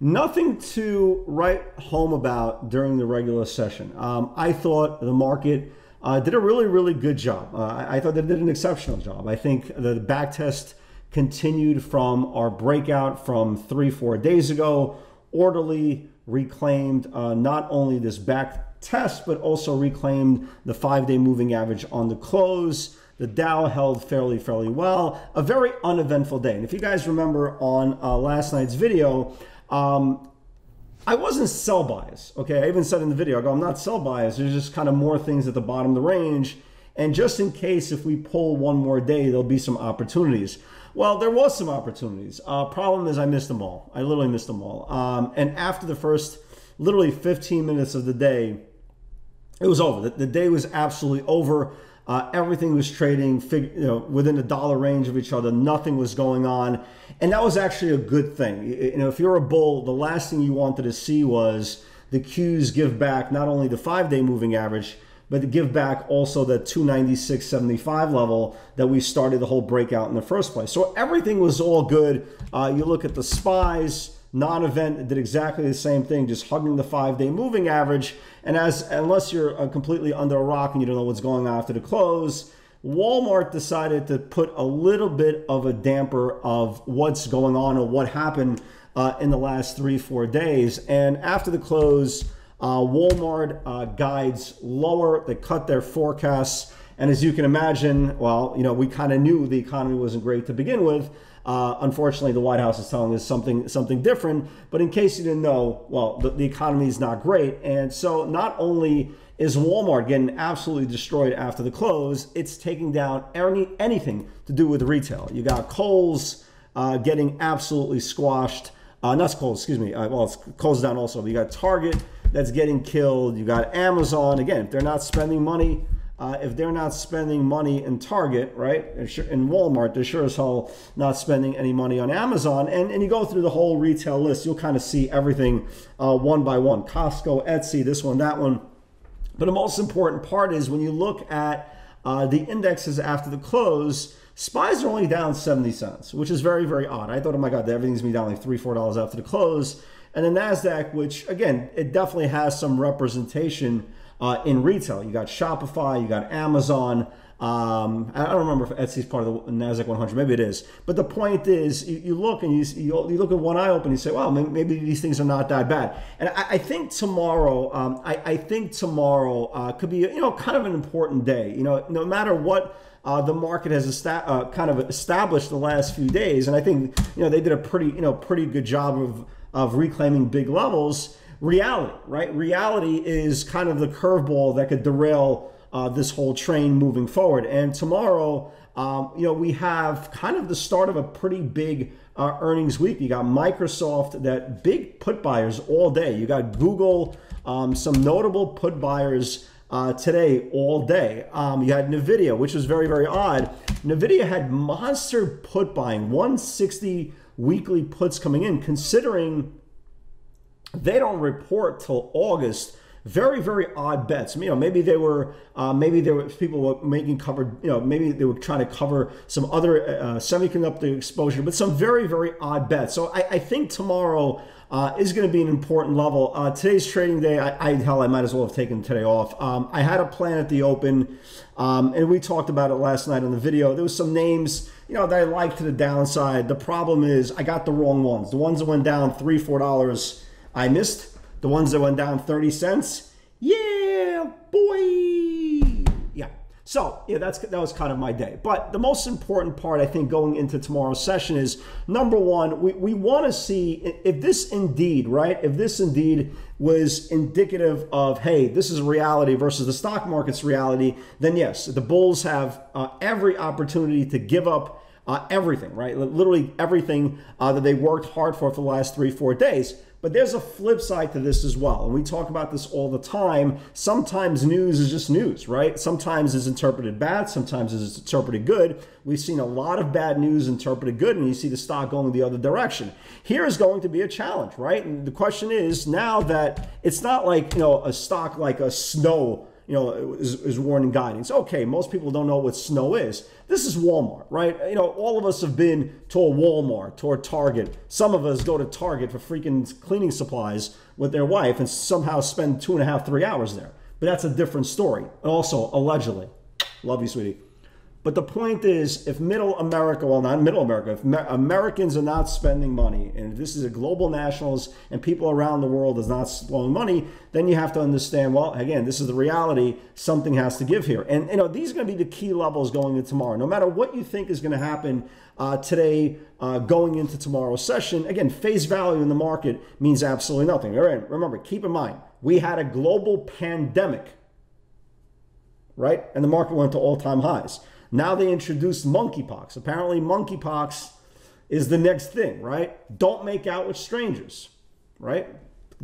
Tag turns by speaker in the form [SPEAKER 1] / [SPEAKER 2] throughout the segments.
[SPEAKER 1] Nothing to write home about during the regular session. Um, I thought the market uh, did a really, really good job. Uh, I thought they did an exceptional job. I think the back test continued from our breakout from three, four days ago, orderly, reclaimed uh, not only this back test, but also reclaimed the five day moving average on the close. The Dow held fairly, fairly well. A very uneventful day. And if you guys remember on uh, last night's video, um, I wasn't sell bias. Okay, I even said in the video, I go, I'm not sell bias. There's just kind of more things at the bottom of the range. And just in case if we pull one more day, there'll be some opportunities. Well, there was some opportunities. Uh, problem is I missed them all. I literally missed them all. Um, and after the first literally 15 minutes of the day, it was over. The, the day was absolutely over. Uh, everything was trading you know, within a dollar range of each other. Nothing was going on. And that was actually a good thing. You know, if you're a bull, the last thing you wanted to see was the Qs give back not only the five day moving average, but to give back also the 296.75 level that we started the whole breakout in the first place. So everything was all good. Uh, you look at the SPYs, non-event did exactly the same thing, just hugging the five-day moving average. And as unless you're uh, completely under a rock and you don't know what's going on after the close, Walmart decided to put a little bit of a damper of what's going on or what happened uh, in the last three, four days. And after the close, uh, Walmart uh, guides lower. They cut their forecasts. And as you can imagine, well, you know, we kind of knew the economy wasn't great to begin with. Uh, unfortunately, the White House is telling us something something different. But in case you didn't know, well, the, the economy is not great, and so not only is Walmart getting absolutely destroyed after the close, it's taking down any anything to do with retail. You got Kohl's uh, getting absolutely squashed. Uh, not Kohl's, excuse me. Uh, well, it's Kohl's down also. you got Target that's getting killed. You got Amazon again. If they're not spending money uh, if they're not spending money in Target, right, in Walmart, they're sure as hell not spending any money on Amazon. And, and you go through the whole retail list, you'll kind of see everything uh, one by one Costco, Etsy, this one, that one. But the most important part is when you look at uh, the indexes after the close, SPYs are only down 70 cents, which is very, very odd. I thought, oh my God, everything's going to be down like three, four dollars after the close. And the NASDAQ, which again, it definitely has some representation uh, in retail. You got Shopify, you got Amazon. Um, I don't remember if Etsy's part of the Nasdaq 100. Maybe it is. But the point is, you, you look and you, you, you look at one eye open. And you say, "Well, maybe, these things are not that bad." And I, I think tomorrow, um, I, I, think tomorrow uh, could be you know kind of an important day. You know, no matter what. Uh, the market has esta- uh, kind of established the last few days, and I think you know they did a pretty you know pretty good job of of reclaiming big levels reality, right? Reality is kind of the curveball that could derail uh, this whole train moving forward. And tomorrow, um, you know, we have kind of the start of a pretty big uh, earnings week. You got Microsoft, that big put buyers all day. You got Google, um, some notable put buyers. Uh, today all day. Um, you had NVIDIA, which was very, very odd. NVIDIA had monster put buying, 160 weekly puts coming in, considering they don't report till August. Very, very odd bets. You know, maybe they were, uh, maybe there were people were making covered. You know, maybe they were trying to cover some other uh, semiconductor exposure, but some very, very odd bets. So I, I think tomorrow uh, is going to be an important level. Uh, today's trading day, I, I, hell, I might as well have taken today off. Um, I had a plan at the open, um, and we talked about it last night on the video. There was some names, you know, that I liked to the downside. The problem is I got the wrong ones. The ones that went down three, four dollars I missed the ones that went down 30 cents. Yeah, boy. Yeah. So yeah, that's that was kind of my day. But the most important part, I think, going into tomorrow's session is number one, we, we want to see if this indeed, right? If this indeed was indicative of, hey, this is reality versus the stock market's reality, then yes, the bulls have uh, every opportunity to give up uh, everything, right? Literally everything uh, that they worked hard for for the last three, four days. But there's a flip side to this as well. And we talk about this all the time. Sometimes news is just news, right? Sometimes it's interpreted bad, sometimes it's interpreted good. We've seen a lot of bad news interpreted good, and you see the stock going the other direction. Here is going to be a challenge, right? And the question is now that it's not like, you know, a stock like a snow you know, is, is warning guidance. Okay, most people don't know what snow is. This is Walmart, right? You know, all of us have been to a Walmart, to a Target. Some of us go to Target for freaking cleaning supplies with their wife and somehow spend two and a half, three hours there. But that's a different story. And also, allegedly, love you, sweetie. But the point is, if middle America, well, not middle America, if Americans are not spending money, and this is a global nationals and people around the world is not spending money, then you have to understand, well, again, this is the reality. Something has to give here. And, you know, these are going to be the key levels going into tomorrow. No matter what you think is going to happen uh, today, uh, going into tomorrow's session, again, face value in the market means absolutely nothing. All right, remember, keep in mind, we had a global pandemic, right? And the market went to all time highs. Now they introduced monkeypox. Apparently, monkeypox is the next thing, right? Don't make out with strangers, right?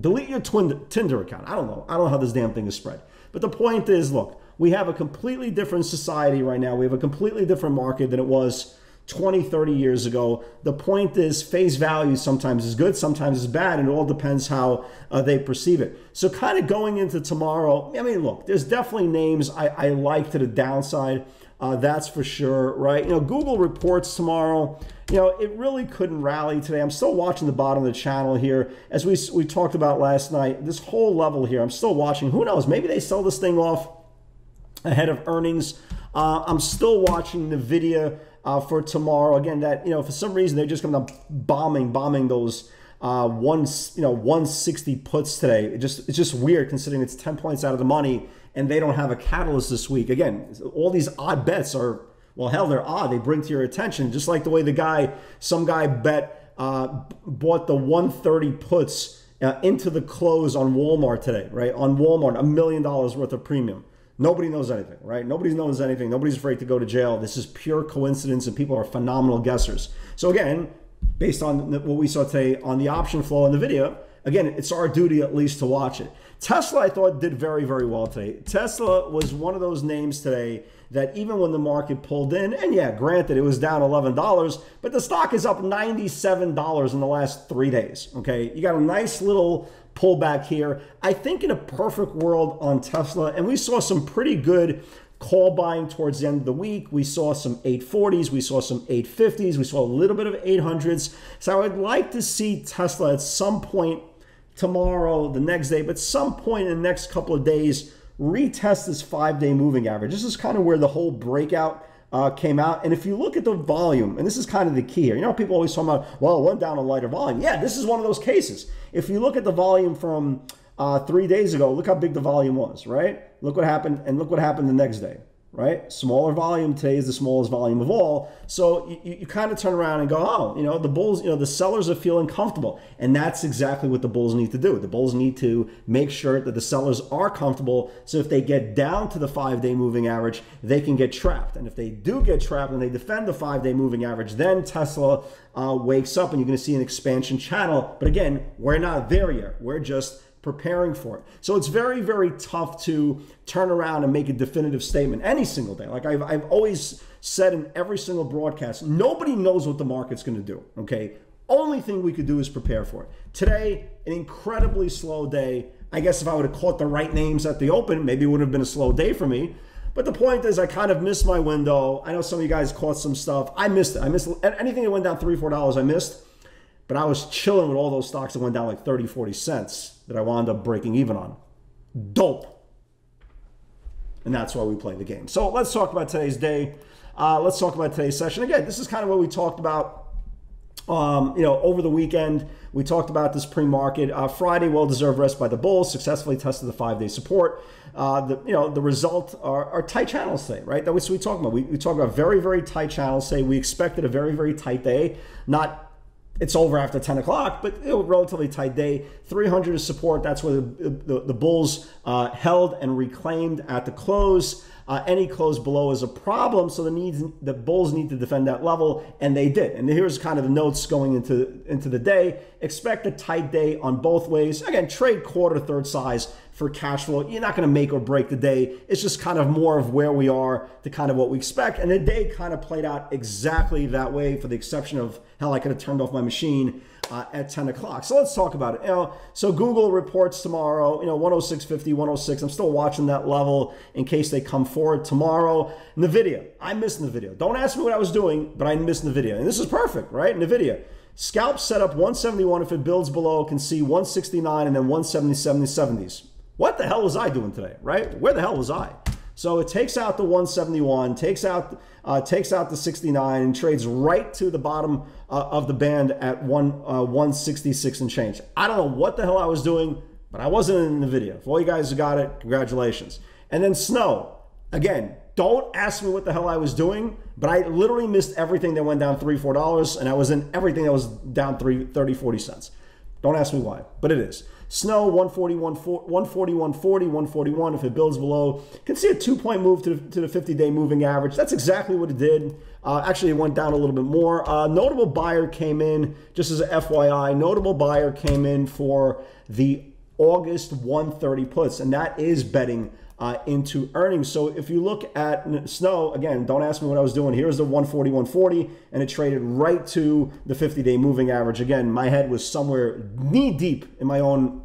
[SPEAKER 1] Delete your Tinder account. I don't know. I don't know how this damn thing is spread. But the point is look, we have a completely different society right now. We have a completely different market than it was 20, 30 years ago. The point is, face value sometimes is good, sometimes is bad, and it all depends how uh, they perceive it. So, kind of going into tomorrow, I mean, look, there's definitely names I, I like to the downside. Uh, that's for sure, right? You know, Google reports tomorrow. You know, it really couldn't rally today. I'm still watching the bottom of the channel here. As we, we talked about last night, this whole level here, I'm still watching. Who knows? Maybe they sell this thing off ahead of earnings. Uh, I'm still watching NVIDIA uh, for tomorrow. Again, that, you know, for some reason, they're just to bombing, bombing those uh, one, you know, 160 puts today. It just, it's just weird considering it's 10 points out of the money and they don't have a catalyst this week. Again, all these odd bets are, well, hell, they're odd. They bring to your attention, just like the way the guy, some guy bet, uh, bought the 130 puts uh, into the close on Walmart today, right? On Walmart, a million dollars worth of premium. Nobody knows anything, right? Nobody knows anything. Nobody's afraid to go to jail. This is pure coincidence, and people are phenomenal guessers. So, again, based on what we saw today on the option flow in the video, again, it's our duty at least to watch it. Tesla, I thought, did very, very well today. Tesla was one of those names today that even when the market pulled in, and yeah, granted, it was down $11, but the stock is up $97 in the last three days. Okay, you got a nice little pullback here. I think in a perfect world on Tesla, and we saw some pretty good call buying towards the end of the week. We saw some 840s, we saw some 850s, we saw a little bit of 800s. So I would like to see Tesla at some point tomorrow, the next day, but some point in the next couple of days, retest this five day moving average. This is kind of where the whole breakout uh, came out. And if you look at the volume, and this is kind of the key here, you know, people always talk about, well, it went down a lighter volume. Yeah, this is one of those cases. If you look at the volume from uh, three days ago, look how big the volume was, right? Look what happened, and look what happened the next day right? Smaller volume today is the smallest volume of all. So you, you kind of turn around and go, oh, you know, the bulls, you know, the sellers are feeling comfortable. And that's exactly what the bulls need to do. The bulls need to make sure that the sellers are comfortable. So if they get down to the five day moving average, they can get trapped. And if they do get trapped and they defend the five day moving average, then Tesla uh, wakes up and you're going to see an expansion channel. But again, we're not there yet. We're just preparing for it. So it's very, very tough to turn around and make a definitive statement any single day. Like I've, I've always said in every single broadcast, nobody knows what the market's going to do. Okay. Only thing we could do is prepare for it. Today, an incredibly slow day. I guess if I would have caught the right names at the open, maybe it would have been a slow day for me. But the point is, I kind of missed my window. I know some of you guys caught some stuff. I missed it. I missed anything that went down three, four dollars. I missed. But I was chilling with all those stocks that went down like 30, 40 cents that I wound up breaking even on. Dope. And that's why we play the game. So let's talk about today's day. Uh, let's talk about today's session. Again, this is kind of what we talked about um, you know, over the weekend, we talked about this pre-market. Uh, Friday, well-deserved rest by the bulls. Successfully tested the five-day support. Uh, the you know the result are, are tight channels today, right? That was we talked about. We, we talked about very very tight channels today. We expected a very very tight day, not it's over after 10 o'clock, but it relatively tight day. 300 is support. That's where the, the, the Bulls uh, held and reclaimed at the close. Uh, any close below is a problem, so the needs the Bulls need to defend that level, and they did. And here's kind of the notes going into into the day. Expect a tight day on both ways. Again, trade quarter third size for cash flow. You're not going to make or break the day. It's just kind of more of where we are to kind of what we expect. And the day kind of played out exactly that way, for the exception of hell, I could have turned off my machine uh, at 10 o'clock. So let's talk about it. You know, so Google reports tomorrow, you know, 106.50, 106. I'm still watching that level in case they come forward tomorrow. NVIDIA, I missed NVIDIA. Don't ask me what I was doing, but I missed NVIDIA. And this is perfect, right? NVIDIA. Scalp set up 171. If it builds below, can see 169 and then 170, 70, 70s. What the hell was I doing today, right? Where the hell was I? So it takes out the 171, takes out uh, takes out the 69, and trades right to the bottom uh, of the band at one uh, 166 and change. I don't know what the hell I was doing, but I wasn't in the video. If all you guys got it, congratulations. And then snow again. Don't ask me what the hell I was doing, but I literally missed everything that went down three, four dollars, and I was in everything that was down three, 30, 40 cents. Don't ask me why, but it is. Snow 141, 140, 140, 141. If it builds below, can see a two point move to the, to the 50 day moving average. That's exactly what it did. Uh, actually, it went down a little bit more. Uh, notable buyer came in, just as an FYI, notable buyer came in for the August 130 puts, and that is betting uh, into earnings. So if you look at Snow, again, don't ask me what I was doing. Here's the 140, 140, and it traded right to the 50 day moving average. Again, my head was somewhere knee deep in my own,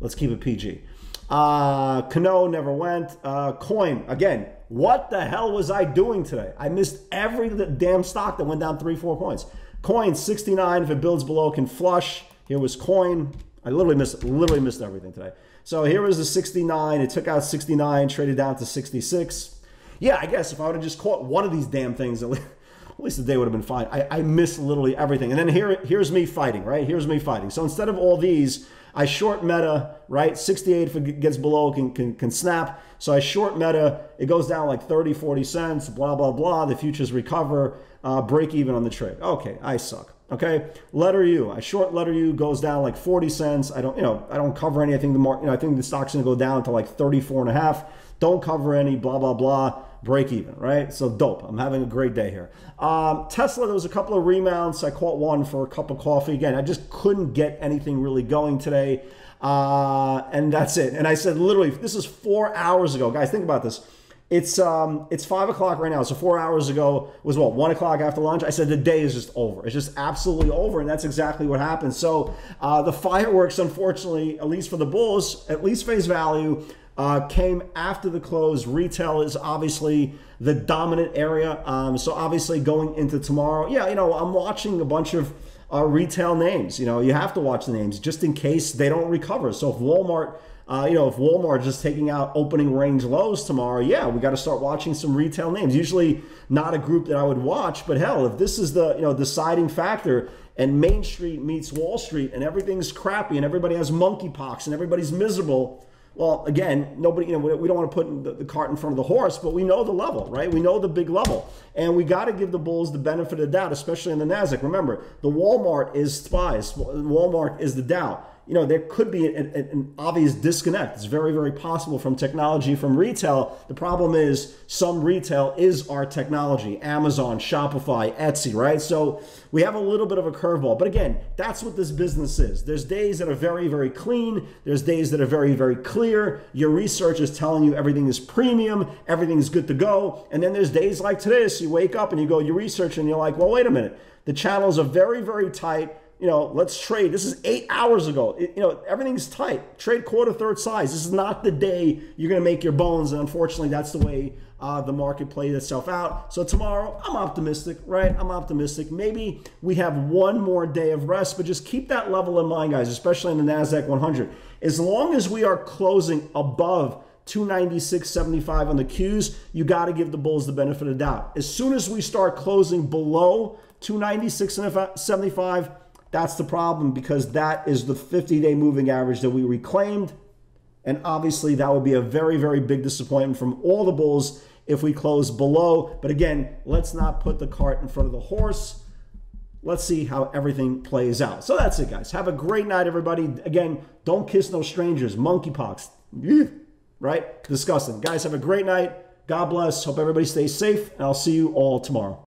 [SPEAKER 1] let's keep it PG. Uh, Cano never went. Uh, coin, again, what the hell was I doing today? I missed every damn stock that went down three, four points. Coin 69, if it builds below, can flush. Here was coin. I literally missed, literally missed everything today. So here was the 69. It took out 69, traded down to 66. Yeah, I guess if I would have just caught one of these damn things, at least, at least the day would have been fine. I, I missed literally everything. And then here, here's me fighting, right? Here's me fighting. So instead of all these, I short meta, right? 68 if it gets below can, can, can snap. So I short meta, it goes down like 30, 40 cents, blah, blah, blah. The futures recover, uh, break even on the trade. Okay, I suck. Okay, letter U. I short letter U goes down like 40 cents. I don't, you know, I don't cover anything. The market, you know, I think the stock's gonna go down to like 34 and a half. Don't cover any, blah, blah, blah. Break even, right? So dope. I'm having a great day here. Um, Tesla, there was a couple of remounts. I caught one for a cup of coffee. Again, I just couldn't get anything really going today. Uh, and that's it. And I said, literally, this is four hours ago. Guys, think about this. It's um it's five o'clock right now. So four hours ago was what one o'clock after lunch. I said the day is just over. It's just absolutely over, and that's exactly what happened. So uh, the fireworks, unfortunately, at least for the Bulls, at least face value, uh, came after the close. Retail is obviously the dominant area. Um, so obviously going into tomorrow, yeah, you know, I'm watching a bunch of uh, retail names. You know, you have to watch the names just in case they don't recover. So if Walmart uh, you know, if Walmart is just taking out opening range lows tomorrow, yeah, we got to start watching some retail names. Usually not a group that I would watch, but hell, if this is the you know deciding factor and Main Street meets Wall Street and everything's crappy and everybody has monkeypox and everybody's miserable. Well, again, nobody, you know, we don't want to put the, the cart in front of the horse, but we know the level, right? We know the big level. And we got to give the Bulls the benefit of the doubt, especially in the NASDAQ. Remember, the Walmart is spies, Walmart is the Dow you know, there could be an, an, obvious disconnect. It's very, very possible from technology from retail. The problem is some retail is our technology Amazon, Shopify, Etsy, right? So we have a little bit of a curveball. But again, that's what this business is. There's days that are very, very clean, there's days that are very, very clear. Your research is telling you everything is premium, everything is good to go. And then there's days like today, so you wake up and you go, you research and you're like, well, wait a minute. The channels are very, very tight you know, let's trade. This is eight hours ago. It, you know, everything's tight. Trade quarter, third size. This is not the day you're going to make your bones. And unfortunately, that's the way uh, the market played itself out. So tomorrow, I'm optimistic, right? I'm optimistic. Maybe we have one more day of rest, but just keep that level in mind, guys, especially in the NASDAQ 100. As long as we are closing above 296.75 on the Qs, you got to give the bulls the benefit of the doubt. As soon as we start closing below 296.75, that's the problem because that is the 50 day moving average that we reclaimed. And obviously, that would be a very, very big disappointment from all the bulls if we close below. But again, let's not put the cart in front of the horse. let's see how everything plays out. So that's it, guys. Have a great night, everybody. Again, don't kiss no strangers. Monkeypox, right? Disgusting. Guys, have a great night. God bless. Hope everybody stays safe, and I'll see you all tomorrow.